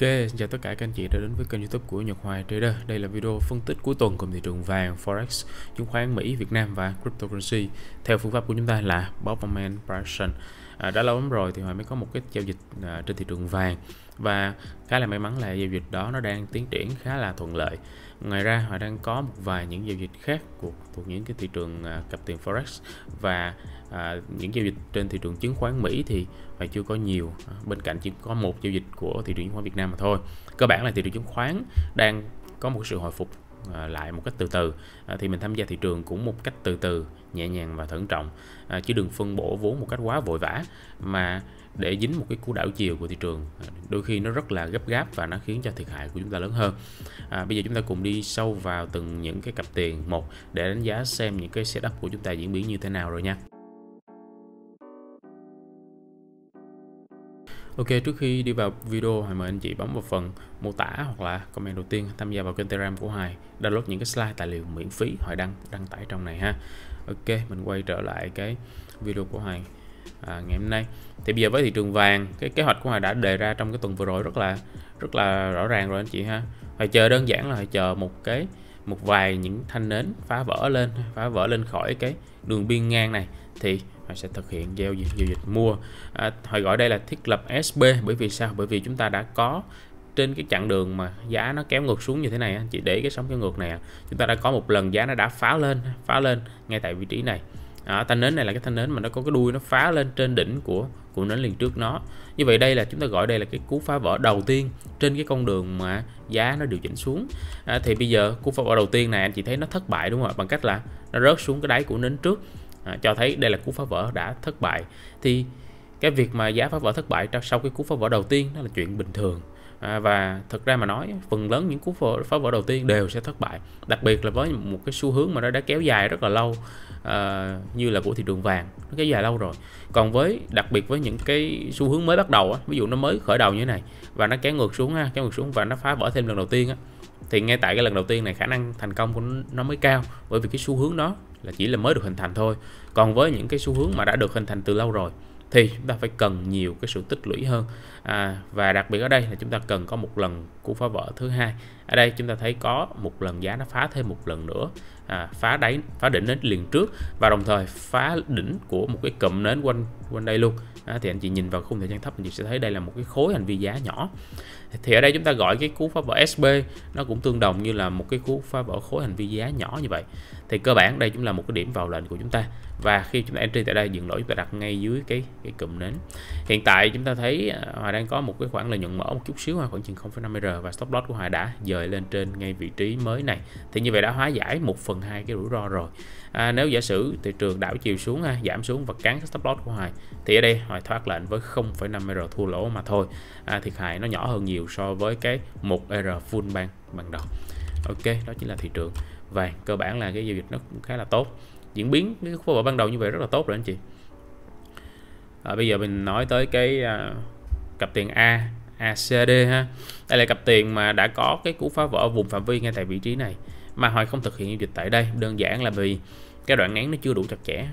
Ok, xin chào tất cả các anh chị đã đến với kênh youtube của Nhật Hoài Trader. Đây là video phân tích cuối tuần cùng thị trường vàng, Forex, chứng khoán Mỹ, Việt Nam và cryptocurrency. Theo phương pháp của chúng ta là Bottom Price à, Đã lâu lắm rồi thì Hoài mới có một cái giao dịch à, trên thị trường vàng. Và khá là may mắn là giao dịch đó nó đang tiến triển khá là thuận lợi. Ngoài ra Hoài đang có một vài những giao dịch khác của thuộc những cái thị trường à, cặp tiền Forex. Và à, những giao dịch trên thị trường chứng khoán Mỹ thì Hoài chưa có nhiều. À, Bên cạnh chỉ có một giao dịch của thị trường chứng khoán Việt Nam mà thôi. Cơ bản là thị trường chứng khoán đang có một sự hồi phục à, lại một cách từ từ. À, thì mình tham gia thị trường cũng một cách từ từ nhẹ nhàng và thận trọng. À, chứ đừng phân bổ vốn một cách quá vội vã mà để dính một cái cú đảo chiều của thị trường à, đôi khi nó rất là gấp gáp và nó khiến cho thiệt hại của chúng ta lớn hơn. À, bây giờ chúng ta cùng đi sâu vào từng những cái cặp tiền một để đánh giá xem những cái setup của chúng ta diễn biến như thế nào rồi nha. Ok, trước khi đi vào video, hãy mời anh chị bấm vào phần mô tả hoặc là comment đầu tiên tham gia vào kênh Telegram của Hoài, download những cái slide tài liệu miễn phí Hoài đăng đăng tải trong này ha. Ok, mình quay trở lại cái video của Hoàng à, ngày hôm nay. Thì bây giờ với thị trường vàng, cái kế hoạch của Hoài đã đề ra trong cái tuần vừa rồi rất là rất là rõ ràng rồi anh chị ha. Hoài chờ đơn giản là Hoài chờ một cái một vài những thanh nến phá vỡ lên, phá vỡ lên khỏi cái đường biên ngang này thì họ sẽ thực hiện giao dịch giao dịch mua à, họ gọi đây là thiết lập SB bởi vì sao bởi vì chúng ta đã có trên cái chặng đường mà giá nó kéo ngược xuống như thế này chị để cái sóng kéo ngược này à. chúng ta đã có một lần giá nó đã phá lên phá lên ngay tại vị trí này. À, thanh nến này là cái thanh nến mà nó có cái đuôi nó phá lên trên đỉnh của của nến liền trước nó. Như vậy đây là chúng ta gọi đây là cái cú phá vỡ đầu tiên trên cái con đường mà giá nó điều chỉnh xuống. À, thì bây giờ cú phá vỡ đầu tiên này anh chị thấy nó thất bại đúng không ạ? Bằng cách là nó rớt xuống cái đáy của nến trước. À, cho thấy đây là cú phá vỡ đã thất bại. Thì cái việc mà giá phá vỡ thất bại sau cái cú phá vỡ đầu tiên đó là chuyện bình thường à, và thực ra mà nói phần lớn những cú phá, phá vỡ đầu tiên đều sẽ thất bại. Đặc biệt là với một cái xu hướng mà nó đã kéo dài rất là lâu à, như là của thị trường vàng. Nó kéo dài lâu rồi. Còn với đặc biệt với những cái xu hướng mới bắt đầu á, ví dụ nó mới khởi đầu như thế này và nó kéo ngược xuống ha kéo ngược xuống và nó phá vỡ thêm lần đầu tiên á thì ngay tại cái lần đầu tiên này khả năng thành công của nó mới cao bởi vì cái xu hướng đó là chỉ là mới được hình thành thôi. Còn với những cái xu hướng mà đã được hình thành từ lâu rồi thì chúng ta phải cần nhiều cái sự tích lũy hơn. À, và đặc biệt ở đây là chúng ta cần có một lần cú phá vỡ thứ hai. Ở đây chúng ta thấy có một lần giá nó phá thêm một lần nữa. À, phá đáy phá đỉnh đến liền trước và đồng thời phá đỉnh của một cái cụm nến quanh quanh đây luôn. À, thì anh chị nhìn vào khung thời gian thấp anh chị sẽ thấy đây là một cái khối hành vi giá nhỏ. Thì ở đây chúng ta gọi cái cú phá vỡ SB nó cũng tương đồng như là một cái cú phá vỡ khối hành vi giá nhỏ như vậy. Thì cơ bản đây cũng là một cái điểm vào lệnh của chúng ta và khi chúng ta entry tại đây dừng lỗi chúng ta đặt ngay dưới cái cái cụm nến. Hiện tại chúng ta thấy à, Hòa đang có một cái khoảng lợi nhuận mở một chút xíu khoảng chừng 0,5 r và stop loss của Hòa đã dời lên trên ngay vị trí mới này. Thì như vậy đã hóa giải một phần hai cái rủi ro rồi. À, nếu giả sử thị trường đảo chiều xuống ha, giảm xuống và cán cái stop loss của hòa thì ở đây hòa thoát lệnh với 0,5 r thua lỗ mà thôi. À, thiệt hại nó nhỏ hơn nhiều so với cái 1 r full ban ban đầu. Ok đó chính là thị trường vàng. Cơ bản là cái giao dịch nó cũng khá là tốt diễn biến cái khối vở ban đầu như vậy rất là tốt rồi anh chị. À, bây giờ mình nói tới cái à, cặp tiền A ACD ha. Đây là cặp tiền mà đã có cái cú phá vỡ vùng phạm vi ngay tại vị trí này mà họ không thực hiện giao dịch tại đây. Đơn giản là vì cái đoạn nén nó chưa đủ chặt chẽ.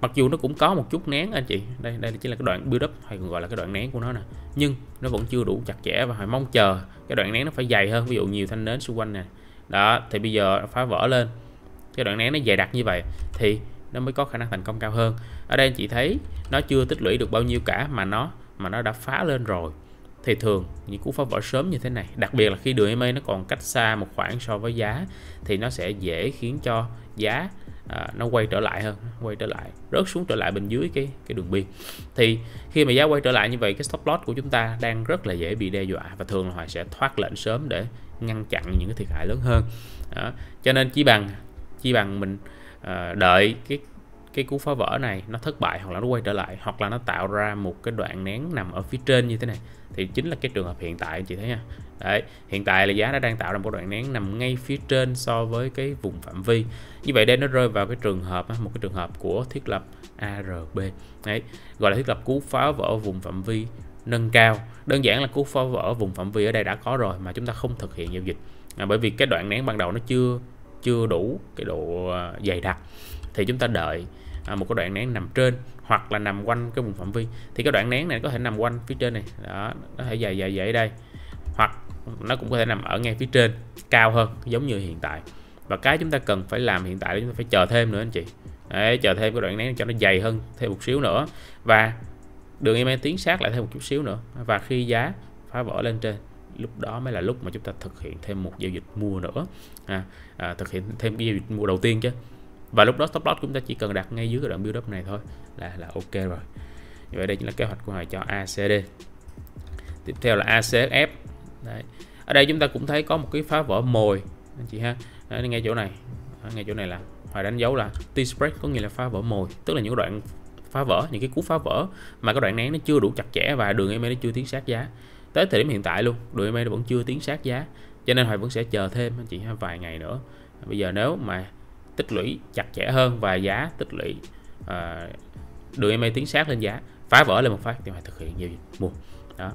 Mặc dù nó cũng có một chút nén anh chị. Đây đây chính là cái đoạn build up hay còn gọi là cái đoạn nén của nó nè. Nhưng nó vẫn chưa đủ chặt chẽ và họ mong chờ cái đoạn nén nó phải dày hơn. Ví dụ nhiều thanh nến xung quanh nè. Đó thì bây giờ nó phá vỡ lên cái đoạn nén nó dày đặc như vậy thì nó mới có khả năng thành công cao hơn. Ở đây anh chị thấy nó chưa tích lũy được bao nhiêu cả mà nó mà nó đã phá lên rồi. Thì thường những cú phá vỡ sớm như thế này đặc biệt là khi đường EMA nó còn cách xa một khoảng so với giá thì nó sẽ dễ khiến cho giá à, nó quay trở lại hơn quay trở lại rớt xuống trở lại bên dưới cái cái đường biên thì khi mà giá quay trở lại như vậy cái stop loss của chúng ta đang rất là dễ bị đe dọa và thường là họ sẽ thoát lệnh sớm để ngăn chặn những cái thiệt hại lớn hơn. Đó. cho nên chỉ bằng chỉ bằng mình uh, đợi cái cái cú phá vỡ này nó thất bại hoặc là nó quay trở lại hoặc là nó tạo ra một cái đoạn nén nằm ở phía trên như thế này thì chính là cái trường hợp hiện tại anh chị thấy nha. Đấy hiện tại là giá nó đang tạo ra một đoạn nén nằm ngay phía trên so với cái vùng phạm vi. Như vậy đây nó rơi vào cái trường hợp một cái trường hợp của thiết lập ARB đấy gọi là thiết lập cú phá vỡ vùng phạm vi nâng cao. Đơn giản là cú phá vỡ vùng phạm vi ở đây đã có rồi mà chúng ta không thực hiện giao dịch. À, bởi vì cái đoạn nén ban đầu nó chưa chưa đủ cái độ à, dày đặc thì chúng ta đợi à, một cái đoạn nén nằm trên hoặc là nằm quanh cái vùng phạm vi. Thì cái đoạn nén này có thể nằm quanh phía trên này đó nó thể dài dài dài ở đây. Hoặc nó cũng có thể nằm ở ngay phía trên cao hơn giống như hiện tại. Và cái chúng ta cần phải làm hiện tại là chúng ta phải chờ thêm nữa anh chị. Đấy, chờ thêm cái đoạn nén cho nó dày hơn thêm một xíu nữa. Và đường email tiến sát lại thêm một chút xíu nữa. Và khi giá phá vỡ lên trên lúc đó mới là lúc mà chúng ta thực hiện thêm một giao dịch mua nữa. À, à, thực hiện thêm cái giao dịch mua đầu tiên chứ. Và lúc đó stop loss chúng ta chỉ cần đặt ngay dưới cái đoạn build up này thôi là là ok rồi. Như vậy đây chính là kế hoạch của họ cho ACD tiếp theo là ACSF Đấy. ở đây chúng ta cũng thấy có một cái phá vỡ mồi anh chị ha. Đấy, ngay chỗ này. Ngay chỗ này là Hoài đánh dấu là T-spread có nghĩa là phá vỡ mồi. Tức là những đoạn phá vỡ những cái cú phá vỡ mà cái đoạn nén nó chưa đủ chặt chẽ và đường EMA nó chưa tiến sát giá tới thời điểm hiện tại luôn đường EMA vẫn chưa tiến sát giá cho nên Hoài vẫn sẽ chờ thêm anh chị vài ngày nữa. Bây giờ nếu mà tích lũy chặt chẽ hơn và giá tích lũy ờ, à, đường EMA tiến sát lên giá phá vỡ lên một phát thì Hoài thực hiện giao dịch mua. Đó.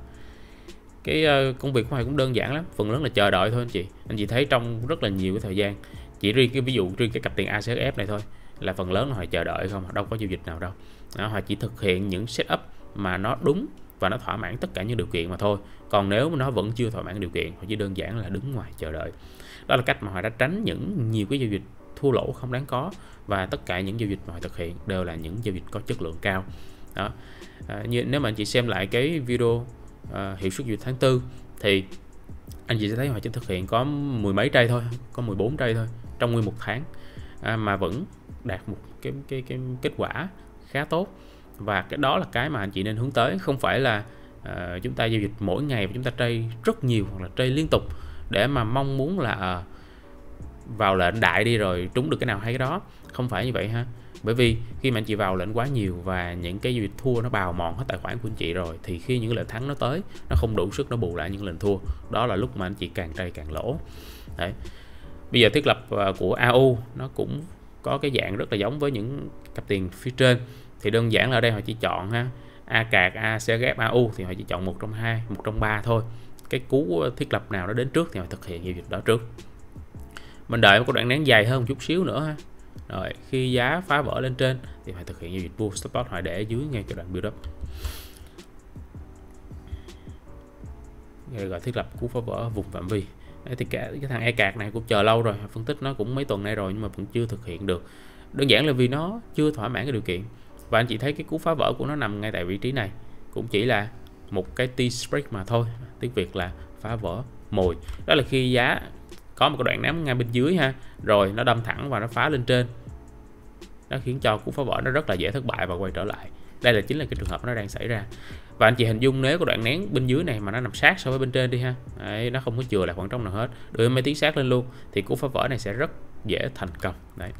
Cái uh, công việc của Hoài cũng đơn giản lắm phần lớn là chờ đợi thôi anh chị. Anh chị thấy trong rất là nhiều cái thời gian chỉ riêng cái ví dụ riêng cái cặp tiền ACF này thôi là phần lớn là Hoài chờ đợi không đâu có giao dịch nào đâu. Đó, Hoài chỉ thực hiện những setup mà nó đúng và nó thỏa mãn tất cả những điều kiện mà thôi. Còn nếu mà nó vẫn chưa thỏa mãn điều kiện thì chỉ đơn giản là đứng ngoài chờ đợi. Đó là cách mà họ đã tránh những nhiều cái giao dịch thua lỗ không đáng có và tất cả những giao dịch mà họ thực hiện đều là những giao dịch có chất lượng cao. Đó. À, như nếu mà anh chị xem lại cái video à, hiệu suất dịch tháng tư thì anh chị sẽ thấy họ chỉ thực hiện có mười mấy trade thôi có 14 trade thôi trong nguyên một tháng. À, mà vẫn đạt một cái, cái cái kết quả khá tốt và cái đó là cái mà anh chị nên hướng tới. Không phải là uh, chúng ta giao dịch mỗi ngày và chúng ta trade rất nhiều hoặc là trade liên tục để mà mong muốn là uh, vào lệnh đại đi rồi trúng được cái nào hay cái đó. Không phải như vậy ha. Bởi vì khi mà anh chị vào lệnh quá nhiều và những cái dịch thua nó bào mòn hết tài khoản của anh chị rồi thì khi những lệnh thắng nó tới nó không đủ sức nó bù lại những lệnh thua. Đó là lúc mà anh chị càng trade càng lỗ. Đấy. Bây giờ thiết lập ờ, của AU nó cũng có cái dạng rất là giống với những cặp tiền phía trên thì đơn giản là ở đây họ chỉ chọn ha A cạc A sẽ ghép u thì họ chỉ chọn một trong hai một trong ba thôi. Cái cú thiết lập nào nó đến trước thì họ thực hiện giao dịch đó trước. Mình đợi một cái đoạn nén dài hơn một chút xíu nữa ha. Rồi khi giá phá vỡ lên trên thì phải thực hiện giao dịch mua stop loss phải để ở dưới ngay cho đoạn build up. Rồi gọi thiết lập cú phá vỡ vùng phạm vi. Đấy, thì cả cái thằng e cạc này cũng chờ lâu rồi phân tích nó cũng mấy tuần nay rồi nhưng mà vẫn chưa thực hiện được. Đơn giản là vì nó chưa thỏa mãn cái điều kiện và anh chị thấy cái cú phá vỡ của nó nằm ngay tại vị trí này. Cũng chỉ là một cái T spread mà thôi. Tiếng Việt là phá vỡ mồi. Đó là khi giá có một cái đoạn nắm ngay bên dưới ha. Rồi nó đâm thẳng và nó phá lên trên. Nó khiến cho cú phá vỡ nó rất là dễ thất bại và quay trở lại. Đây là chính là cái trường hợp nó đang xảy ra. Và anh chị hình dung nếu có đoạn nén bên dưới này mà nó nằm sát so với bên trên đi ha. Đấy, nó không có chừa lại khoảng trống nào hết. Đưa máy tiến sát lên luôn thì cú phá vỡ này sẽ rất dễ thành công. Đấy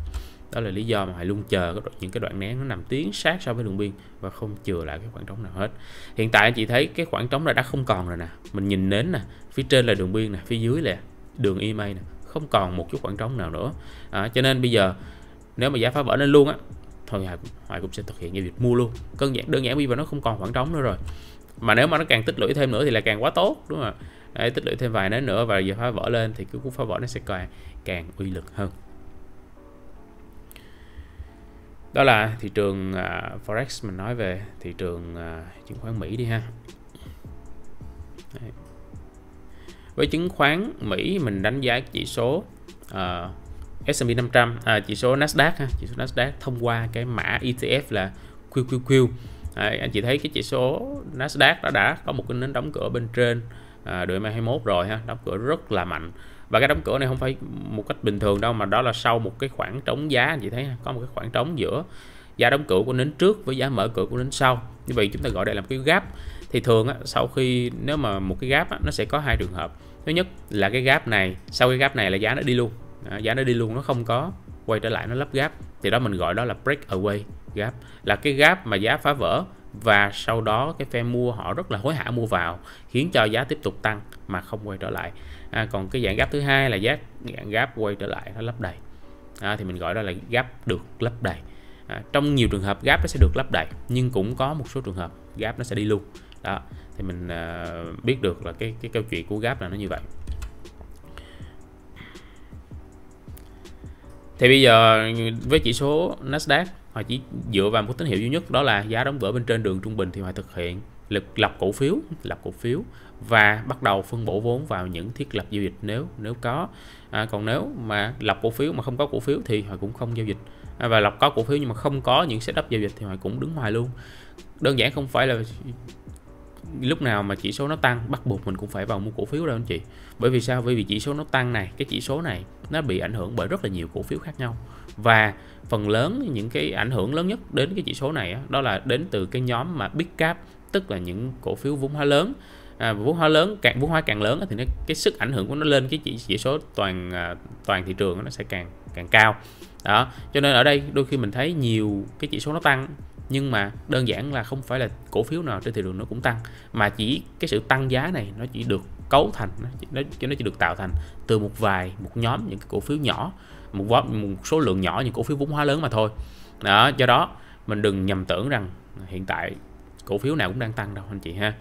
đó là lý do mà hãy luôn chờ những cái đoạn nén nó nằm tiến sát so với đường biên và không chừa lại cái khoảng trống nào hết. Hiện tại anh chị thấy cái khoảng trống là đã không còn rồi nè. Mình nhìn nến nè phía trên là đường biên nè phía dưới là đường EMA nè. Không còn một chút khoảng trống nào nữa. À, cho nên bây giờ nếu mà giá phá vỡ lên luôn á thôi Hoài, hải cũng sẽ thực hiện giao dịch mua luôn. Cân giản đơn giản bây giờ nó không còn khoảng trống nữa rồi. Mà nếu mà nó càng tích lũy thêm nữa thì là càng quá tốt đúng không ạ? Tích lũy thêm vài nến nữa và giờ phá vỡ lên thì cái cú phá vỡ nó sẽ càng càng uy lực hơn đó là thị trường uh, forex mình nói về thị trường uh, chứng khoán Mỹ đi ha. Đấy. Với chứng khoán Mỹ mình đánh giá chỉ số uh, S&P 500 à, chỉ số Nasdaq ha, chỉ số Nasdaq thông qua cái mã ETF là QQQ Đấy, anh chị thấy cái chỉ số Nasdaq nó đã có một cái nến đóng cửa bên trên à, đợi 21 rồi ha đóng cửa rất là mạnh và cái đóng cửa này không phải một cách bình thường đâu mà đó là sau một cái khoảng trống giá anh chị thấy có một cái khoảng trống giữa giá đóng cửa của nến trước với giá mở cửa của nến sau. Như vậy chúng ta gọi đây là một cái gap. Thì thường á, sau khi nếu mà một cái gap á, nó sẽ có hai trường hợp. Thứ nhất là cái gap này sau cái gap này là giá nó đi luôn. À, giá nó đi luôn nó không có quay trở lại nó lấp gap thì đó mình gọi đó là break away gap. Là cái gap mà giá phá vỡ và sau đó cái phe mua họ rất là hối hả mua vào khiến cho giá tiếp tục tăng mà không quay trở lại à, còn cái dạng gap thứ hai là giác dạng gap quay trở lại nó lấp đầy. À, thì mình gọi đó là gap được lấp đầy. À, trong nhiều trường hợp gap nó sẽ được lấp đầy nhưng cũng có một số trường hợp gap nó sẽ đi luôn. Đó thì mình à, biết được là cái cái câu chuyện của gap là nó như vậy. Thì bây giờ với chỉ số Nasdaq họ chỉ dựa vào một tín hiệu duy nhất đó là giá đóng cửa bên trên đường trung bình thì họ thực hiện lực lập cổ phiếu lập cổ phiếu và bắt đầu phân bổ vốn vào những thiết lập giao dịch nếu nếu có. À, còn nếu mà lập cổ phiếu mà không có cổ phiếu thì họ cũng không giao dịch. À, và lập có cổ phiếu nhưng mà không có những setup giao dịch thì họ cũng đứng ngoài luôn. Đơn giản không phải là lúc nào mà chỉ số nó tăng bắt buộc mình cũng phải vào mua cổ phiếu đâu anh chị. Bởi vì sao? Bởi vì chỉ số nó tăng này cái chỉ số này nó bị ảnh hưởng bởi rất là nhiều cổ phiếu khác nhau. Và phần lớn những cái ảnh hưởng lớn nhất đến cái chỉ số này đó là đến từ cái nhóm mà big cap tức là những cổ phiếu vốn hóa lớn. À, vốn hóa lớn càng vốn hóa càng lớn thì nó cái sức ảnh hưởng của nó lên cái chỉ chỉ số toàn à, toàn thị trường nó sẽ càng càng cao. Đó cho nên ở đây đôi khi mình thấy nhiều cái chỉ số nó tăng nhưng mà đơn giản là không phải là cổ phiếu nào trên thị trường nó cũng tăng mà chỉ cái sự tăng giá này nó chỉ được cấu thành nó nó nó chỉ được tạo thành từ một vài một nhóm những cái cổ phiếu nhỏ một, một số lượng nhỏ những cổ phiếu vốn hóa lớn mà thôi. Đó do đó mình đừng nhầm tưởng rằng hiện tại cổ phiếu nào cũng đang tăng đâu anh chị ha.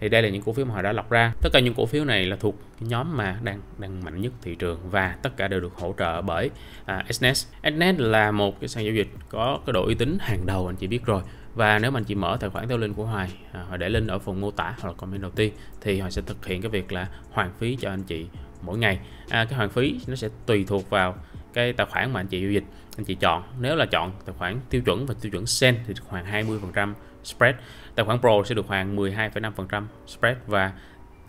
Thì đây là những cổ phiếu mà họ đã lọc ra. Tất cả những cổ phiếu này là thuộc cái nhóm mà đang đang mạnh nhất thị trường và tất cả đều được hỗ trợ bởi à, SNES SNES là một cái sàn giao dịch có cái độ uy tín hàng đầu anh chị biết rồi. Và nếu mà anh chị mở tài khoản theo link của Hoài à, họ để link ở phần mô tả hoặc là comment đầu tiên thì họ sẽ thực hiện cái việc là hoàn phí cho anh chị mỗi ngày. À, cái hoàn phí nó sẽ tùy thuộc vào cái tài khoản mà anh chị giao dịch. Anh chị chọn nếu là chọn tài khoản tiêu chuẩn và tiêu chuẩn sen thì được hoàn 20% spread tài khoản Pro sẽ được hoàn 12,5% spread và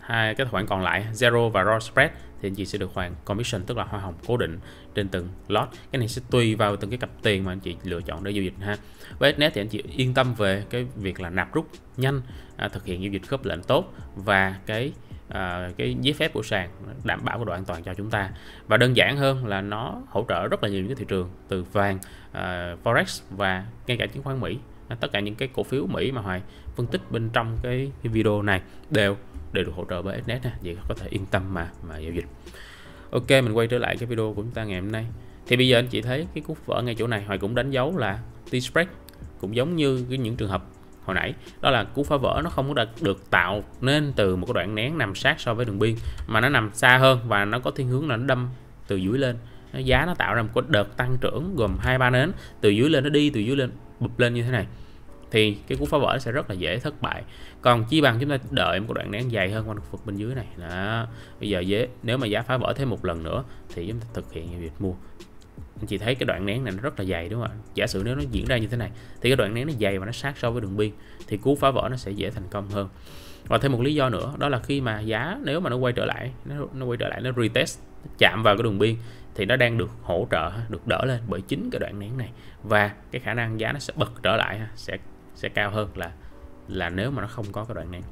hai cái tài khoản còn lại Zero và Raw Spread thì anh chị sẽ được hoàn commission tức là hoa hồng cố định trên từng lot. Cái này sẽ tùy vào từng cái cặp tiền mà anh chị lựa chọn để giao dịch ha. Với net thì anh chị yên tâm về cái việc là nạp rút nhanh à, thực hiện giao dịch khớp lệnh tốt và cái à, cái giấy phép của sàn đảm bảo cái độ an toàn cho chúng ta. Và đơn giản hơn là nó hỗ trợ rất là nhiều những cái thị trường từ vàng à, forex và ngay cả chứng khoán Mỹ tất cả những cái cổ phiếu Mỹ mà Hoài phân tích bên trong cái, video này đều đều được hỗ trợ bởi SNET nè. Vậy có thể yên tâm mà mà giao dịch. Ok mình quay trở lại cái video của chúng ta ngày hôm nay. Thì bây giờ anh chị thấy cái cú vỡ ngay chỗ này Hoài cũng đánh dấu là T-spread cũng giống như cái những trường hợp hồi nãy. Đó là cú phá vỡ nó không có được tạo nên từ một cái đoạn nén nằm sát so với đường biên mà nó nằm xa hơn và nó có thiên hướng là nó đâm từ dưới lên. Giá nó tạo ra một cái đợt tăng trưởng gồm hai ba nến từ dưới lên nó đi từ dưới lên bụp lên như thế này thì cái cú phá vỡ sẽ rất là dễ thất bại. Còn chi bằng chúng ta đợi một đoạn nén dài hơn quanh khu vực bên dưới này. Đó. Bây giờ dễ nếu mà giá phá vỡ thêm một lần nữa thì chúng ta thực hiện việc mua. Anh chị thấy cái đoạn nén này nó rất là dày đúng không ạ? Giả sử nếu nó diễn ra như thế này thì cái đoạn nén nó dày và nó sát so với đường biên thì cú phá vỡ nó sẽ dễ thành công hơn. Và thêm một lý do nữa đó là khi mà giá nếu mà nó quay trở lại nó, nó quay trở lại nó retest nó chạm vào cái đường biên thì nó đang được hỗ trợ được đỡ lên bởi chính cái đoạn nén này. Và cái khả năng giá nó sẽ bật trở lại sẽ sẽ cao hơn là là nếu mà nó không có cái đoạn nén.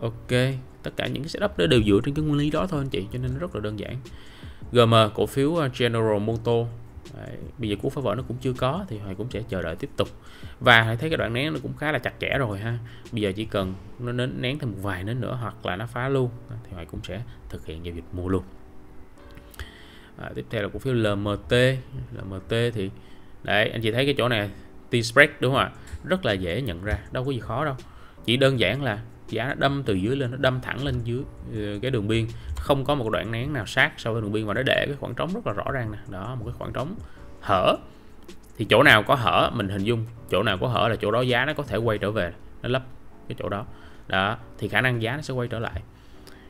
Ok tất cả những cái setup đó đều dựa trên cái nguyên lý đó thôi anh chị cho nên nó rất là đơn giản. GM cổ phiếu uh, General motor Đấy, bây giờ cú phá vỡ nó cũng chưa có thì hoài cũng sẽ chờ đợi tiếp tục. Và hãy thấy cái đoạn nén nó cũng khá là chặt chẽ rồi ha. Bây giờ chỉ cần nó nén, nén thêm một vài nến nữa hoặc là nó phá luôn thì hoài cũng sẽ thực hiện giao dịch mua luôn. À, tiếp theo là cổ phiếu LMT LMT thì đấy anh chị thấy cái chỗ này T-spread, đúng không ạ? Rất là dễ nhận ra, đâu có gì khó đâu. Chỉ đơn giản là giá nó đâm từ dưới lên, nó đâm thẳng lên dưới ờ, cái đường biên không có một đoạn nén nào sát so với đường biên và nó để cái khoảng trống rất là rõ ràng nè. Đó, một cái khoảng trống hở. Thì chỗ nào có hở, mình hình dung, chỗ nào có hở là chỗ đó giá nó có thể quay trở về, nó lấp cái chỗ đó. Đó, thì khả năng giá nó sẽ quay trở lại.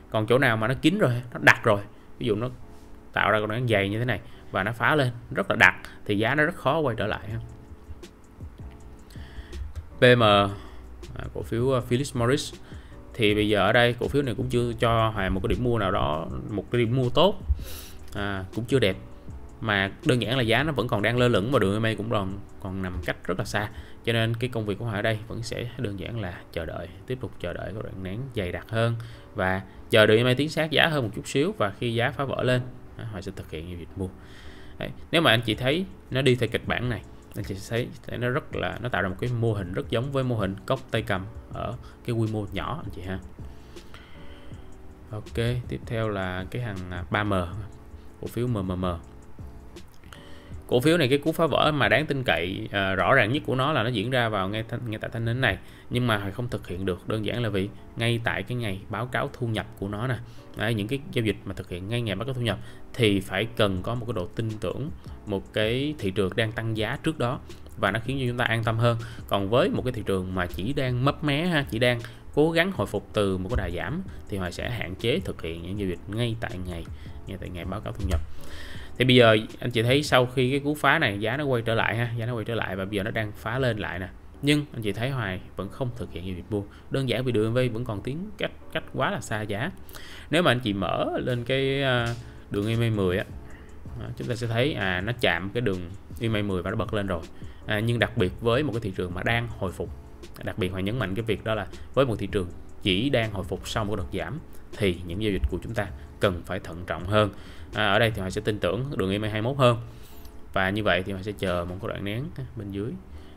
Còn chỗ nào mà nó kín rồi, nó đặt rồi, ví dụ nó tạo ra con đoạn dày như thế này và nó phá lên, rất là đặc, thì giá nó rất khó quay trở lại PM à, cổ phiếu à, Philip Morris. Thì bây giờ ở đây cổ phiếu này cũng chưa cho Hoàng một cái điểm mua nào đó một cái điểm mua tốt à, cũng chưa đẹp. Mà đơn giản là giá nó vẫn còn đang lơ lửng và đường EMA cũng còn còn nằm cách rất là xa. Cho nên cái công việc của Hoàng ở đây vẫn sẽ đơn giản là chờ đợi tiếp tục chờ đợi cái đoạn nén dày đặc hơn. Và chờ đợi EMA tiến sát giá hơn một chút xíu và khi giá phá vỡ lên à, Hoàng sẽ thực hiện việc mua. Đấy. nếu mà anh chị thấy nó đi theo kịch bản này anh chị thấy, thấy nó rất là nó tạo ra một cái mô hình rất giống với mô hình cốc tay cầm ở cái quy mô nhỏ anh chị ha. Ok tiếp theo là cái hàng à, 3M cổ phiếu MMM cổ phiếu này cái cú phá vỡ mà đáng tin cậy à, rõ ràng nhất của nó là nó diễn ra vào ngay ngay tại thanh nến này. Nhưng mà không thực hiện được đơn giản là vì ngay tại cái ngày báo cáo thu nhập của nó nè. Đấy, những cái giao dịch mà thực hiện ngay ngày báo cáo thu nhập thì phải cần có một cái độ tin tưởng một cái thị trường đang tăng giá trước đó và nó khiến cho chúng ta an tâm hơn. Còn với một cái thị trường mà chỉ đang mấp mé ha chỉ đang cố gắng hồi phục từ một cái đà giảm thì họ sẽ hạn chế thực hiện những giao dịch ngay tại ngày ngay tại ngày báo cáo thu nhập thì bây giờ anh chị thấy sau khi cái cú phá này giá nó quay trở lại ha giá nó quay trở lại và bây giờ nó đang phá lên lại nè. Nhưng anh chị thấy hoài vẫn không thực hiện giao dịch mua. Đơn giản vì đường MV vẫn còn tiến cách cách quá là xa giá. Nếu mà anh chị mở lên cái à, đường EMA 10 á à, chúng ta sẽ thấy à nó chạm cái đường EMA 10 và nó bật lên rồi. À, nhưng đặc biệt với một cái thị trường mà đang hồi phục. Đặc biệt phải nhấn mạnh cái việc đó là với một thị trường chỉ đang hồi phục sau một đợt giảm thì những giao dịch của chúng ta cần phải thận trọng hơn. À, ở đây thì họ sẽ tin tưởng đường EMA 21 hơn. Và như vậy thì họ sẽ chờ một cái đoạn nén bên dưới.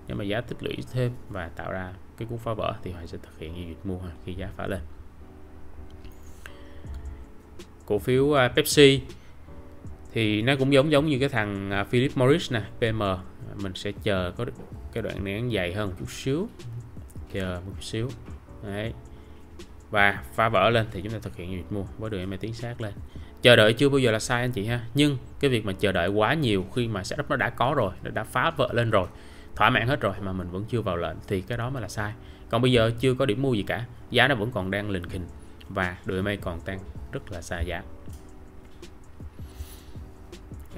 Nếu mà giá tích lũy thêm và tạo ra cái cú phá vỡ thì họ sẽ thực hiện giao dịch mua khi giá phá lên. Cổ phiếu à, Pepsi thì nó cũng giống giống như cái thằng à, Philip Morris nè PM mình sẽ chờ có cái đoạn nén dài hơn một chút xíu. Chờ một chút xíu. Đấy và phá vỡ lên thì chúng ta thực hiện việc mua với đường MA tiến sát lên. Chờ đợi chưa bao giờ là sai anh chị ha. Nhưng cái việc mà chờ đợi quá nhiều khi mà setup nó đã có rồi, nó đã phá vỡ lên rồi, thỏa mãn hết rồi mà mình vẫn chưa vào lệnh thì cái đó mới là sai. Còn bây giờ chưa có điểm mua gì cả, giá nó vẫn còn đang lình kình và đường MA còn tăng rất là xa giá.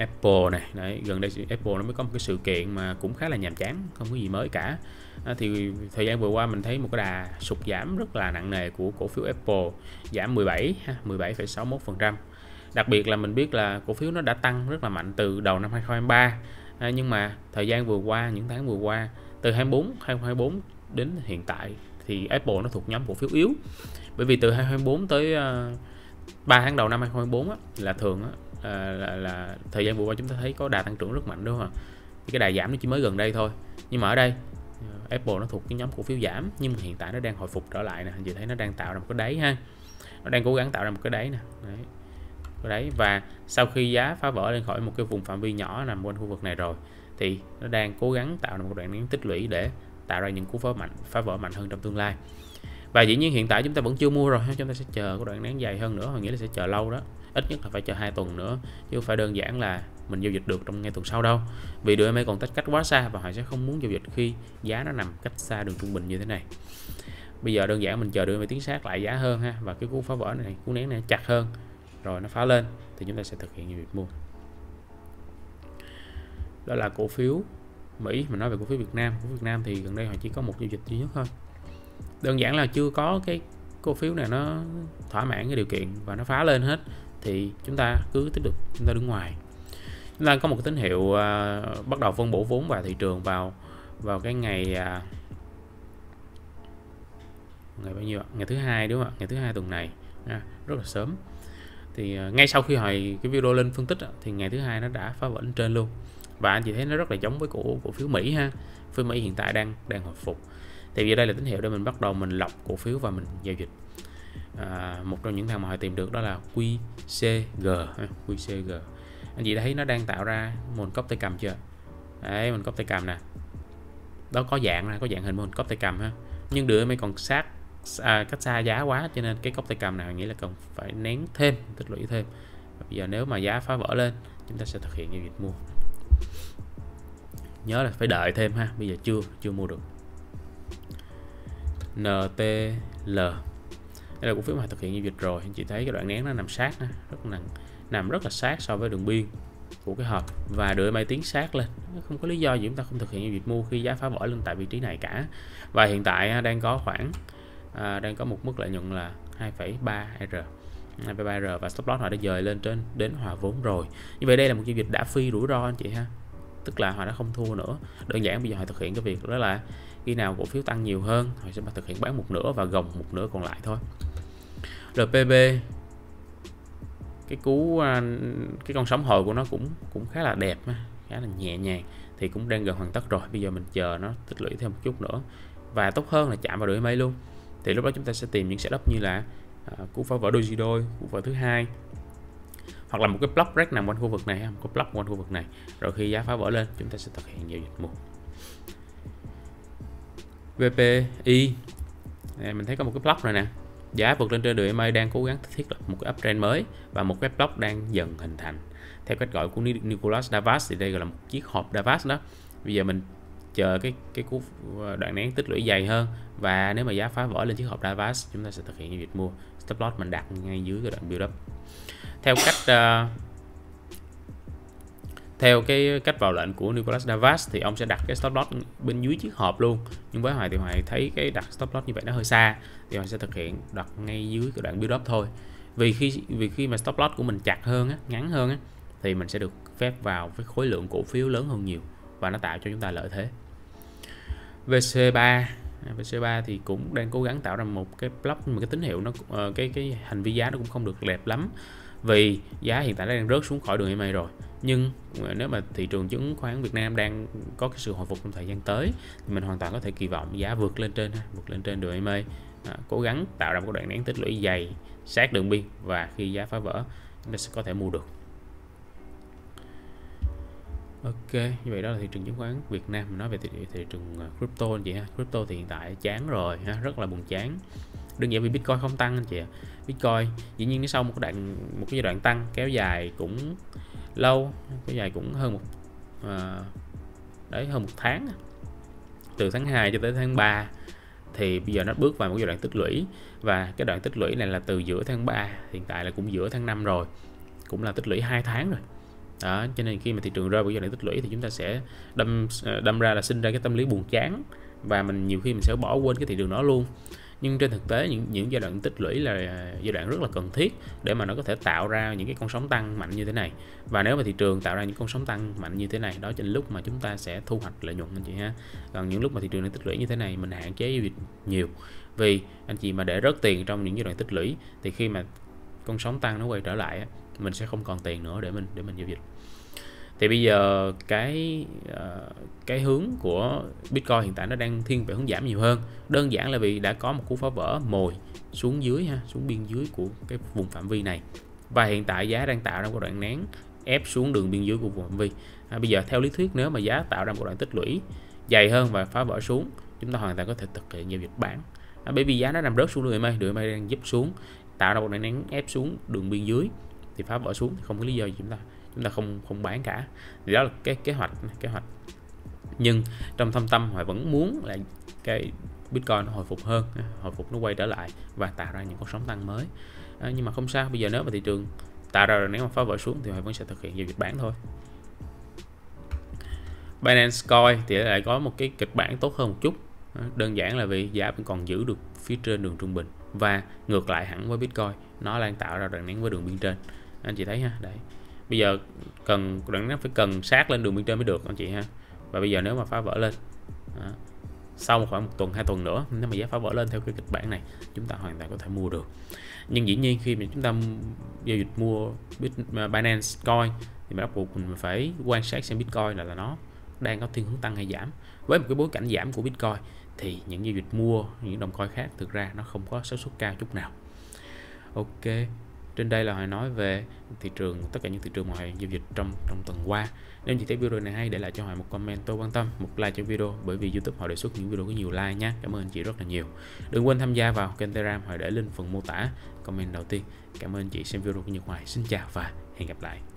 Apple này. Đấy gần đây Apple nó mới có một cái sự kiện mà cũng khá là nhàm chán không có gì mới cả. À, thì thời gian vừa qua mình thấy một cái đà sụt giảm rất là nặng nề của cổ phiếu Apple giảm 17 17,61% đặc biệt là mình biết là cổ phiếu nó đã tăng rất là mạnh từ đầu năm 2023 à, nhưng mà thời gian vừa qua những tháng vừa qua từ 24 2024 đến hiện tại thì Apple nó thuộc nhóm cổ phiếu yếu. Bởi vì từ 2024 tới à, uh, 3 tháng đầu năm 2024 á, là thường á, là, là, là thời gian vừa qua chúng ta thấy có đà tăng trưởng rất mạnh đúng không cái đà giảm nó chỉ mới gần đây thôi. Nhưng mà ở đây ờ, Apple nó thuộc cái nhóm cổ phiếu giảm nhưng mà hiện tại nó đang hồi phục trở lại nè. Anh chị thấy nó đang tạo ra một cái đáy ha. Nó đang cố gắng tạo ra một cái đáy nè. Đấy. Cái đáy. Và sau khi giá phá vỡ lên khỏi một cái vùng phạm vi nhỏ nằm quanh khu vực này rồi thì nó đang cố gắng tạo ra một đoạn nén tích lũy để tạo ra những cú phá mạnh phá vỡ mạnh hơn trong tương lai. Và dĩ nhiên hiện tại chúng ta vẫn chưa mua rồi chúng ta sẽ chờ cái đoạn nén dài hơn nữa nghĩa là sẽ chờ lâu đó ít nhất là phải chờ hai tuần nữa, chứ không phải đơn giản là mình giao dịch được trong ngay tuần sau đâu. Vì đường MA còn tách cách quá xa và họ sẽ không muốn giao dịch khi giá nó nằm cách xa đường trung bình như thế này. Bây giờ đơn giản mình chờ đường MA tiến sát lại giá hơn ha, và cái cú phá vỡ này, cú nén này chặt hơn, rồi nó phá lên, thì chúng ta sẽ thực hiện giao dịch mua. Đó là cổ phiếu Mỹ, mình nói về cổ phiếu Việt Nam. Cổ phiếu Việt Nam thì gần đây họ chỉ có một giao dịch duy nhất thôi. Đơn giản là chưa có cái cổ phiếu này nó thỏa mãn cái điều kiện và nó phá lên hết thì chúng ta cứ tiếp tục chúng ta đứng ngoài. Chúng ta có một cái tín hiệu uh, bắt đầu phân bổ vốn vào thị trường vào vào cái ngày uh, ngày bao nhiêu ngày thứ hai đúng không ạ? Ngày thứ hai tuần này à, rất là sớm. Thì uh, ngay sau khi hồi cái video lên phân tích thì ngày thứ hai nó đã phá vỡ lên trên luôn. Và anh chị thấy nó rất là giống với cổ cổ phiếu Mỹ ha. Phiếu Mỹ hiện tại đang đang hồi phục. Thì giờ đây là tín hiệu để mình bắt đầu mình lọc cổ phiếu và mình giao dịch à, một trong những thằng mà họ tìm được đó là QCG QCG anh chị thấy nó đang tạo ra một cốc tay cầm chưa? Đấy mình cốc tay cầm nè. Đó có dạng là có dạng hình một cốc tay cầm ha. Nhưng đứa mới còn sát à, cách xa giá quá cho nên cái cốc tay cầm này nghĩ là cần phải nén thêm tích lũy thêm. Bây giờ nếu mà giá phá vỡ lên chúng ta sẽ thực hiện giao dịch mua. Nhớ là phải đợi thêm ha bây giờ chưa chưa mua được. NTL đây là cổ phiếu mà thực hiện giao dịch rồi anh chị thấy cái đoạn nén nó nằm sát đó, rất nặng nằm rất là sát so với đường biên của cái hộp. Và đợi máy tiến sát lên. Không có lý do gì chúng ta không thực hiện giao dịch mua khi giá phá vỡ lên tại vị trí này cả. Và hiện tại đang có khoảng à, đang có một mức lợi nhuận là 2,3 r. 2,3 r và stop loss họ đã dời lên trên đến hòa vốn rồi. Như vậy đây là một giao dịch đã phi rủi ro anh chị ha. Tức là họ đã không thua nữa. Đơn giản bây giờ họ thực hiện cái việc đó là khi nào cổ phiếu tăng nhiều hơn họ sẽ thực hiện bán một nửa và gồng một nửa còn lại thôi. RPB cái cú à, cái con sóng hồi của nó cũng cũng khá là đẹp khá là nhẹ nhàng thì cũng đang gần hoàn tất rồi. Bây giờ mình chờ nó tích lũy thêm một chút nữa. Và tốt hơn là chạm vào đuổi mây luôn. Thì lúc đó chúng ta sẽ tìm những setup như là uh, cú phá vỡ đôi gì đôi cú vỡ thứ hai. Hoặc là một cái block break nằm quanh khu vực này một cái block quanh khu vực này. Rồi khi giá phá vỡ lên chúng ta sẽ thực hiện giao dịch mua VPI này, mình thấy có một cái block này nè. Giá vượt lên trên đường EMA đang cố gắng thiết lập một cái uptrend mới và một cái block đang dần hình thành. Theo cách gọi của Nicholas Davas thì đây gọi là một chiếc hộp Davas đó. Bây giờ mình chờ cái cái cú ờ, đoạn nén tích lũy dày hơn và nếu mà giá phá vỡ lên chiếc hộp Davas chúng ta sẽ thực hiện việc mua. Stop loss mình đặt ngay dưới cái đoạn build up. Theo cách uh, theo cái cách vào lệnh của Nicolas Davas thì ông sẽ đặt cái stop loss bên dưới chiếc hộp luôn. Nhưng với Hoài thì Hoài thấy cái đặt stop loss như vậy nó hơi xa thì Hoài sẽ thực hiện đặt ngay dưới cái đoạn build up thôi. Vì khi vì khi mà stop loss của mình chặt hơn á, ngắn hơn á, thì mình sẽ được phép vào với khối lượng cổ phiếu lớn hơn nhiều và nó tạo cho chúng ta lợi thế. VC3 VC3 thì cũng đang cố gắng tạo ra một cái block một cái tín hiệu nó ờ, cái cái hành vi giá nó cũng không được đẹp lắm. Vì giá hiện tại nó đang rớt xuống khỏi đường EMA rồi nhưng ờ, nếu mà thị trường chứng khoán Việt Nam đang có cái sự hồi phục trong thời gian tới thì mình hoàn toàn có thể kỳ vọng giá vượt lên trên vượt lên trên đường EMA à, cố gắng tạo ra một đoạn nén tích lũy dày sát đường biên và khi giá phá vỡ chúng ta sẽ có thể mua được Ok, như vậy đó là thị trường chứng khoán Việt Nam mình nói về thị, thị trường ờ, crypto anh chị ha. Crypto thì hiện tại chán rồi ha, rất là buồn chán. Đơn giản vì Bitcoin không tăng anh chị ạ. Bitcoin dĩ nhiên sau một cái đoạn một cái giai đoạn tăng kéo dài cũng lâu, cái dài cũng hơn một à, đấy hơn một tháng. Từ tháng 2 cho tới tháng 3 thì bây giờ nó bước vào một giai đoạn tích lũy. Và cái đoạn tích lũy này là từ giữa tháng 3 hiện tại là cũng giữa tháng 5 rồi cũng là tích lũy 2 tháng rồi. Đó cho nên khi mà thị trường rơi vào giai đoạn tích lũy thì chúng ta sẽ đâm à, đâm ra là sinh ra cái tâm lý buồn chán. Và mình nhiều khi mình sẽ bỏ quên cái thị trường đó luôn nhưng trên thực tế, những những giai đoạn tích lũy là giai đoạn rất là cần thiết để mà nó có thể tạo ra những cái con sóng tăng mạnh như thế này. Và nếu mà thị trường tạo ra những con sóng tăng mạnh như thế này, đó chính lúc mà chúng ta sẽ thu hoạch lợi nhuận anh chị ha. Còn những lúc mà thị trường đang tích lũy như thế này, mình hạn chế giao dịch nhiều. Vì anh chị mà để rớt tiền trong những giai đoạn tích lũy, thì khi mà con sóng tăng nó quay trở lại mình sẽ không còn tiền nữa để mình để mình giao dịch thì bây giờ cái uh, cái hướng của Bitcoin hiện tại nó đang thiên về hướng giảm nhiều hơn. Đơn giản là vì đã có một cú phá vỡ mồi xuống dưới ha xuống biên dưới của cái vùng phạm vi này. Và hiện tại giá đang tạo ra một đoạn nén ép xuống đường biên dưới của vùng phạm vi. À, bây giờ theo lý thuyết nếu mà giá tạo ra một đoạn tích lũy dày hơn và phá vỡ xuống chúng ta hoàn toàn có thể thực hiện giao dịch bán. À, bởi vì giá nó nằm rớt xuống đường MA đường MA đang giúp xuống tạo ra một đoạn nén ép xuống đường biên dưới thì phá vỡ xuống thì không có lý do gì chúng ta chúng ta không không bán cả. Thì đó là cái kế hoạch kế hoạch. Nhưng trong thâm tâm họ vẫn muốn là cái Bitcoin nó hồi phục hơn hồi phục nó quay trở lại và tạo ra những con sóng tăng mới. À, nhưng mà không sao bây giờ nếu mà thị trường tạo ra rồi nếu mà phá vỡ xuống thì họ vẫn sẽ thực hiện giao dịch bán thôi. Binance Coin thì lại có một cái kịch bản tốt hơn một chút. À, đơn giản là vì giá vẫn còn giữ được phía trên đường trung bình. Và ngược lại hẳn với Bitcoin nó đang tạo ra đoạn nén với đường biên trên. Anh chị thấy ha đấy bây giờ cần đoạn nó phải cần sát lên đường biên trên mới được anh chị ha. Và bây giờ nếu mà phá vỡ lên đó, sau khoảng một tuần hai tuần nữa nếu mà giá phá vỡ lên theo cái kịch bản này chúng ta hoàn toàn có thể mua được. Nhưng dĩ nhiên khi mà chúng ta giao dịch mua à, Binance Coin thì bắt buộc mình phải quan sát xem Bitcoin là, là nó đang có thiên hướng tăng hay giảm. Với một cái bối cảnh giảm của Bitcoin thì những giao dịch mua những đồng coin khác thực ra nó không có xác suất cao chút nào. Ok trên đây là Hoài nói về thị trường, tất cả những thị trường mà Hoài giao dịch trong trong tuần qua. Nếu chị thấy video này hay, để lại cho Hoài một comment, tôi quan tâm một like cho video, bởi vì YouTube họ đề xuất những video có nhiều like nhé cảm ơn chị rất là nhiều. Đừng quên tham gia vào kênh Telegram, Hoài để link phần mô tả. Comment đầu tiên. Cảm ơn chị xem video của Nhật Hoài. Xin chào và hẹn gặp lại.